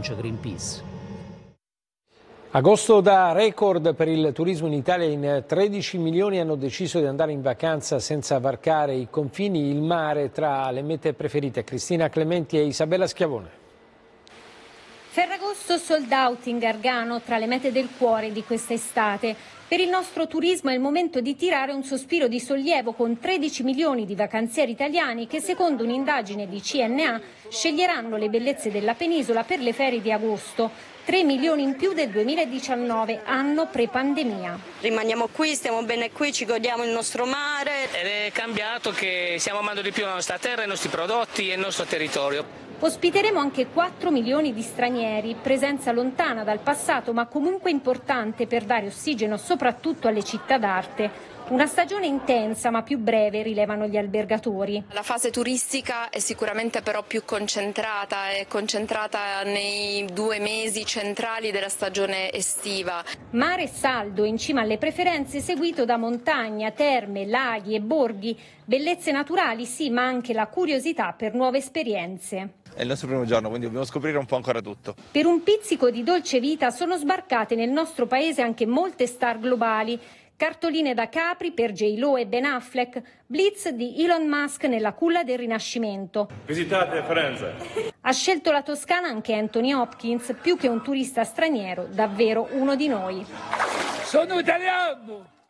Greenpeace. Agosto da record per il turismo in Italia, in 13 milioni hanno deciso di andare in vacanza senza varcare i confini, il mare tra le mete preferite. Cristina Clementi e Isabella Schiavone. Ferragosto sold out in Gargano, tra le mete del cuore di quest'estate. Per il nostro turismo è il momento di tirare un sospiro di sollievo con 13 milioni di vacanzieri italiani che secondo un'indagine di CNA sceglieranno le bellezze della penisola per le ferie di agosto. 3 milioni in più del 2019, anno pre-pandemia. Rimaniamo qui, stiamo bene qui, ci godiamo il nostro mare. Ed è cambiato che stiamo amando di più la nostra terra, i nostri prodotti e il nostro territorio. Ospiteremo anche 4 milioni di stranieri, presenza lontana dal passato ma comunque importante per dare ossigeno soprattutto alle città d'arte. Una stagione intensa ma più breve, rilevano gli albergatori. La fase turistica è sicuramente però più concentrata, è concentrata nei due mesi centrali della stagione estiva. Mare saldo in cima alle preferenze, seguito da montagna, terme, laghi e borghi. Bellezze naturali sì, ma anche la curiosità per nuove esperienze. È il nostro primo giorno, quindi dobbiamo scoprire un po' ancora tutto. Per un pizzico di dolce vita sono sbarcate nel nostro paese anche molte star globali. Cartoline da Capri per J-Lo e Ben Affleck, Blitz di Elon Musk nella culla del Rinascimento. Visitate Firenze. Ha scelto la Toscana anche Anthony Hopkins, più che un turista straniero, davvero uno di noi. Sono italiano!